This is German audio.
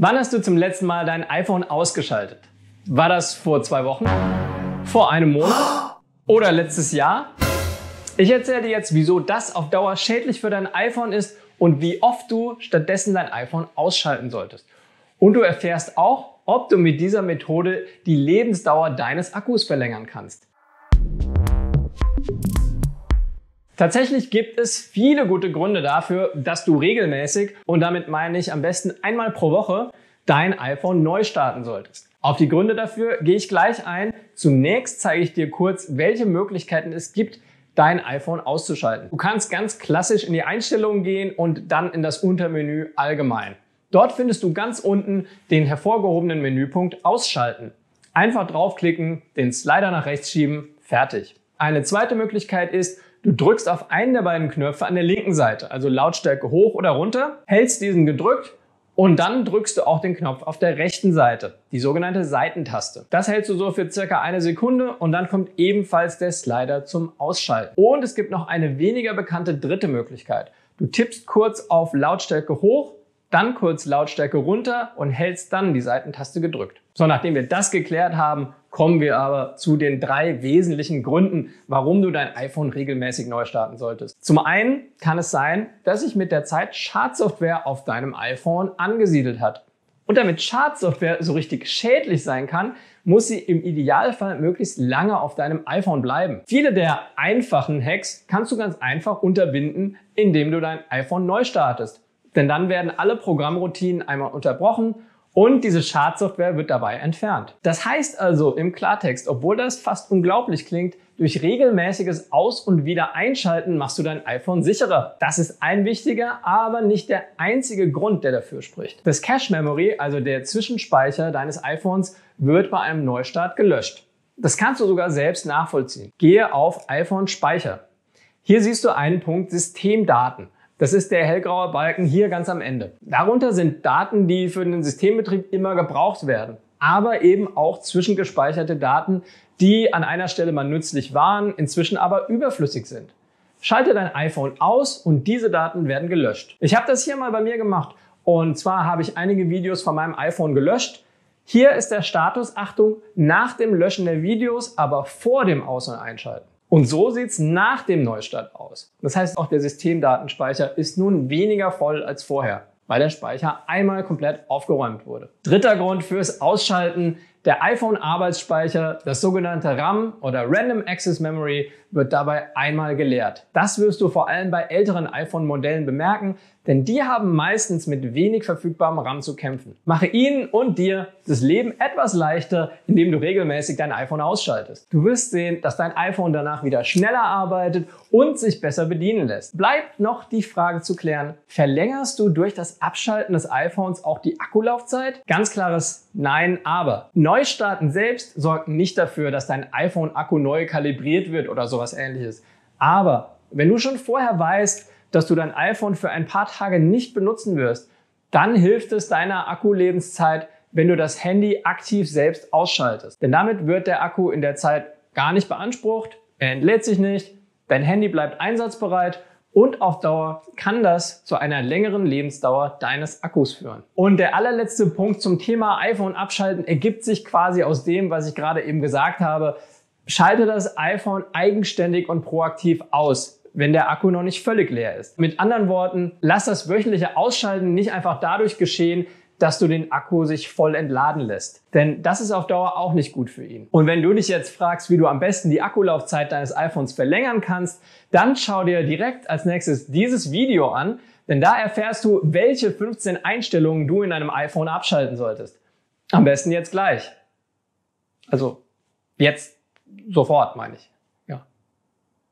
Wann hast du zum letzten Mal dein iPhone ausgeschaltet? War das vor zwei Wochen? Vor einem Monat? Oder letztes Jahr? Ich erzähle dir jetzt, wieso das auf Dauer schädlich für dein iPhone ist und wie oft du stattdessen dein iPhone ausschalten solltest. Und du erfährst auch, ob du mit dieser Methode die Lebensdauer deines Akkus verlängern kannst. Tatsächlich gibt es viele gute Gründe dafür, dass du regelmäßig, und damit meine ich am besten einmal pro Woche, dein iPhone neu starten solltest. Auf die Gründe dafür gehe ich gleich ein. Zunächst zeige ich dir kurz, welche Möglichkeiten es gibt, dein iPhone auszuschalten. Du kannst ganz klassisch in die Einstellungen gehen und dann in das Untermenü Allgemein. Dort findest du ganz unten den hervorgehobenen Menüpunkt Ausschalten. Einfach draufklicken, den Slider nach rechts schieben, fertig. Eine zweite Möglichkeit ist, Du drückst auf einen der beiden Knöpfe an der linken Seite, also Lautstärke hoch oder runter, hältst diesen gedrückt und dann drückst du auch den Knopf auf der rechten Seite, die sogenannte Seitentaste. Das hältst du so für circa eine Sekunde und dann kommt ebenfalls der Slider zum Ausschalten. Und es gibt noch eine weniger bekannte dritte Möglichkeit. Du tippst kurz auf Lautstärke hoch dann kurz Lautstärke runter und hältst dann die Seitentaste gedrückt. So, nachdem wir das geklärt haben, kommen wir aber zu den drei wesentlichen Gründen, warum du dein iPhone regelmäßig neu starten solltest. Zum einen kann es sein, dass sich mit der Zeit Schadsoftware auf deinem iPhone angesiedelt hat. Und damit Schadsoftware so richtig schädlich sein kann, muss sie im Idealfall möglichst lange auf deinem iPhone bleiben. Viele der einfachen Hacks kannst du ganz einfach unterbinden, indem du dein iPhone neu startest. Denn dann werden alle Programmroutinen einmal unterbrochen und diese Schadsoftware wird dabei entfernt. Das heißt also im Klartext, obwohl das fast unglaublich klingt, durch regelmäßiges Aus- und Wiedereinschalten machst du dein iPhone sicherer. Das ist ein wichtiger, aber nicht der einzige Grund, der dafür spricht. Das Cache Memory, also der Zwischenspeicher deines iPhones, wird bei einem Neustart gelöscht. Das kannst du sogar selbst nachvollziehen. Gehe auf iPhone Speicher. Hier siehst du einen Punkt Systemdaten. Das ist der hellgraue Balken hier ganz am Ende. Darunter sind Daten, die für den Systembetrieb immer gebraucht werden, aber eben auch zwischengespeicherte Daten, die an einer Stelle mal nützlich waren, inzwischen aber überflüssig sind. Schalte dein iPhone aus und diese Daten werden gelöscht. Ich habe das hier mal bei mir gemacht und zwar habe ich einige Videos von meinem iPhone gelöscht. Hier ist der Status, Achtung, nach dem Löschen der Videos, aber vor dem Aus- und Einschalten. Und so sieht's nach dem Neustart aus. Das heißt, auch der Systemdatenspeicher ist nun weniger voll als vorher, weil der Speicher einmal komplett aufgeräumt wurde. Dritter Grund fürs Ausschalten der iPhone-Arbeitsspeicher, das sogenannte RAM oder Random Access Memory, wird dabei einmal geleert. Das wirst du vor allem bei älteren iPhone-Modellen bemerken, denn die haben meistens mit wenig verfügbarem RAM zu kämpfen. Mache ihnen und dir das Leben etwas leichter, indem du regelmäßig dein iPhone ausschaltest. Du wirst sehen, dass dein iPhone danach wieder schneller arbeitet und sich besser bedienen lässt. Bleibt noch die Frage zu klären, verlängerst du durch das Abschalten des iPhones auch die Akkulaufzeit? Ganz klares Nein, aber. Neustarten selbst sorgt nicht dafür, dass dein iPhone-Akku neu kalibriert wird oder sowas ähnliches. Aber wenn du schon vorher weißt, dass du dein iPhone für ein paar Tage nicht benutzen wirst, dann hilft es deiner Akkulebenszeit, wenn du das Handy aktiv selbst ausschaltest. Denn damit wird der Akku in der Zeit gar nicht beansprucht, er entlädt sich nicht, dein Handy bleibt einsatzbereit und auf Dauer kann das zu einer längeren Lebensdauer deines Akkus führen. Und der allerletzte Punkt zum Thema iPhone abschalten ergibt sich quasi aus dem, was ich gerade eben gesagt habe. Schalte das iPhone eigenständig und proaktiv aus wenn der Akku noch nicht völlig leer ist. Mit anderen Worten, lass das wöchentliche Ausschalten nicht einfach dadurch geschehen, dass du den Akku sich voll entladen lässt. Denn das ist auf Dauer auch nicht gut für ihn. Und wenn du dich jetzt fragst, wie du am besten die Akkulaufzeit deines iPhones verlängern kannst, dann schau dir direkt als nächstes dieses Video an, denn da erfährst du, welche 15 Einstellungen du in deinem iPhone abschalten solltest. Am besten jetzt gleich. Also jetzt sofort, meine ich.